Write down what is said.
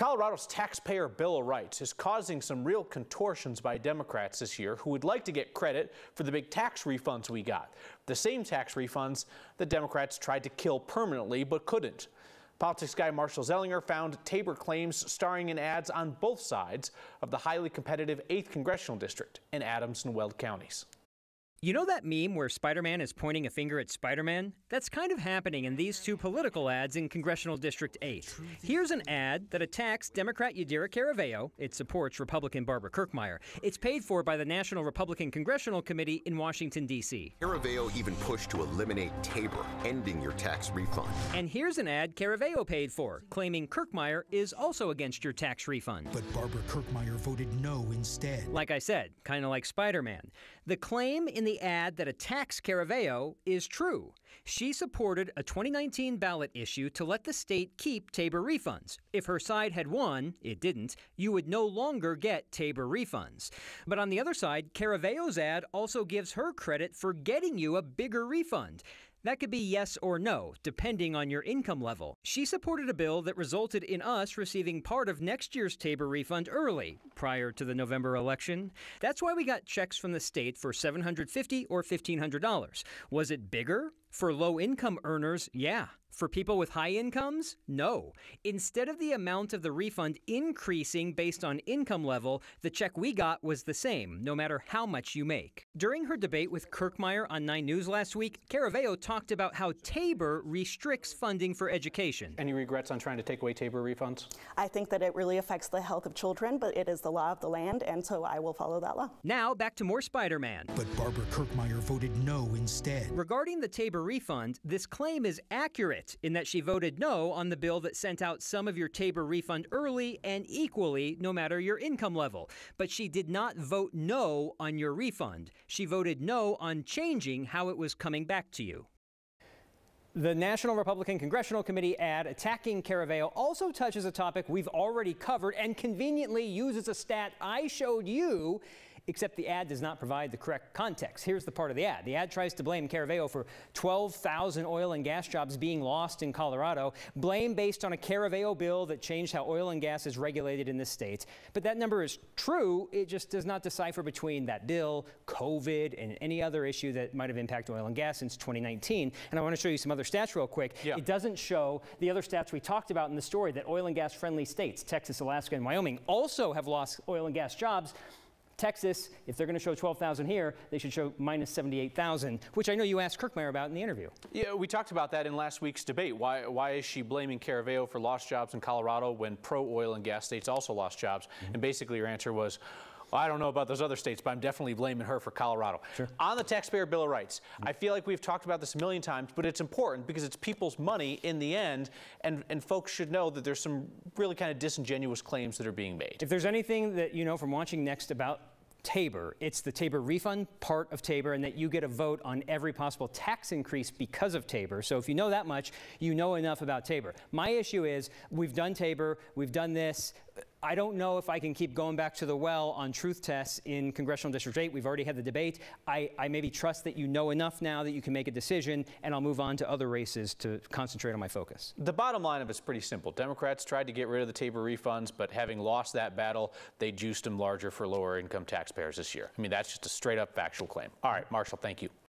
Colorado's taxpayer Bill of Rights is causing some real contortions by Democrats this year who would like to get credit for the big tax refunds we got. The same tax refunds the Democrats tried to kill permanently but couldn't. Politics guy Marshall Zelinger found Tabor claims starring in ads on both sides of the highly competitive 8th Congressional District in Adams and Weld counties. You know that meme where Spider Man is pointing a finger at Spider Man? That's kind of happening in these two political ads in Congressional District 8. Here's an ad that attacks Democrat Yadira Caraveo. It supports Republican Barbara Kirkmeyer. It's paid for by the National Republican Congressional Committee in Washington, D.C. Caraveo even pushed to eliminate Tabor, ending your tax refund. And here's an ad Caraveo paid for, claiming Kirkmeyer is also against your tax refund. But Barbara Kirkmeyer voted no instead. Like I said, kind of like Spider Man. The claim in the the ad that attacks Caraveo is true. She supported a 2019 ballot issue to let the state keep Tabor refunds. If her side had won, it didn't, you would no longer get Tabor refunds. But on the other side, Caraveo's ad also gives her credit for getting you a bigger refund. That could be yes or no, depending on your income level. She supported a bill that resulted in us receiving part of next year's Tabor refund early, prior to the November election. That's why we got checks from the state for $750 or $1,500. Was it bigger? For low income earners, yeah. For people with high incomes, no. Instead of the amount of the refund increasing based on income level, the check we got was the same, no matter how much you make. During her debate with Kirkmeyer on 9 News last week, Caraveo talked about how Tabor restricts funding for education. Any regrets on trying to take away Tabor refunds? I think that it really affects the health of children, but it is the law of the land, and so I will follow that law. Now, back to more Spider Man. But Barbara Kirkmeyer voted no instead. Regarding the Tabor refund, this claim is accurate in that she voted no on the bill that sent out some of your Tabor refund early and equally, no matter your income level. But she did not vote no on your refund. She voted no on changing how it was coming back to you. The National Republican Congressional Committee ad attacking Caraveo also touches a topic we've already covered and conveniently uses a stat I showed you except the ad does not provide the correct context. Here's the part of the ad. The ad tries to blame Caraveo for 12,000 oil and gas jobs being lost in Colorado, blame based on a Caraveo bill that changed how oil and gas is regulated in the state. But that number is true, it just does not decipher between that bill, COVID, and any other issue that might have impacted oil and gas since 2019. And I want to show you some other stats real quick. Yeah. It doesn't show the other stats we talked about in the story that oil and gas friendly states, Texas, Alaska, and Wyoming, also have lost oil and gas jobs. Texas, if they're going to show 12,000 here, they should show minus 78,000, which I know you asked Kirkmeyer about in the interview. Yeah, we talked about that in last week's debate. Why, why is she blaming Caraveo for lost jobs in Colorado when pro-oil and gas states also lost jobs? Mm -hmm. And basically your answer was, well, I don't know about those other states, but I'm definitely blaming her for Colorado. Sure. On the Taxpayer Bill of Rights. I feel like we've talked about this a million times, but it's important because it's people's money in the end, and, and folks should know that there's some really kind of disingenuous claims that are being made. If there's anything that you know from watching Next about Tabor. It's the Tabor refund part of Tabor, and that you get a vote on every possible tax increase because of Tabor. So if you know that much, you know enough about Tabor. My issue is we've done Tabor, we've done this. I don't know if I can keep going back to the well on truth tests in Congressional District 8. We've already had the debate. I, I, maybe trust that you know enough now that you can make a decision, and I'll move on to other races to concentrate on my focus. The bottom line of it's pretty simple. Democrats tried to get rid of the Tabor refunds, but having lost that battle, they juiced them larger for lower income taxpayers this year. I mean, that's just a straight up factual claim. All right, Marshall, thank you.